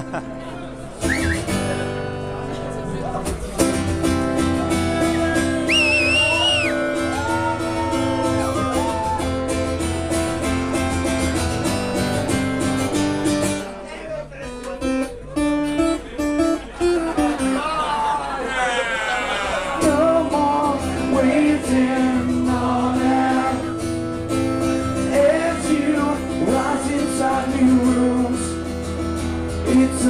哈 哈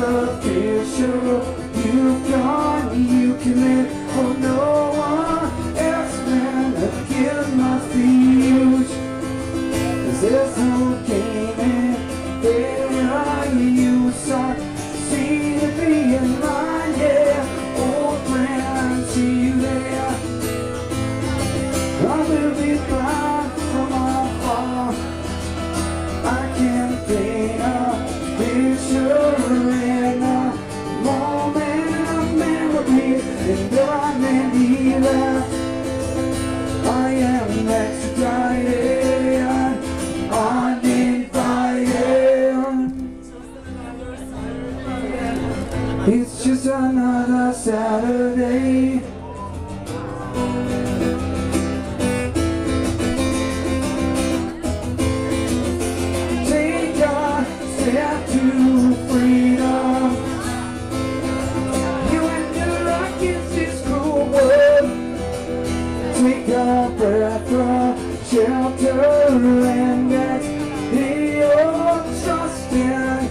official. You've gone, you commit for oh, no one else. Man, guilt must be It's just another Saturday. Take a step to freedom. You and your luck is this cruel world. Take a breath shelter and get trust in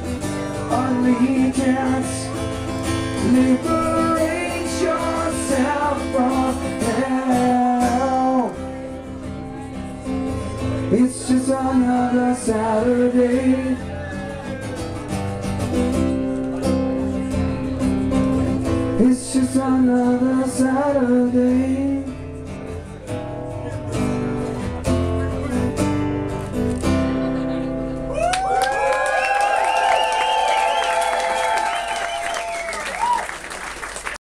allegiance. Liberate yourself from hell. It's just another Saturday. It's just another Saturday.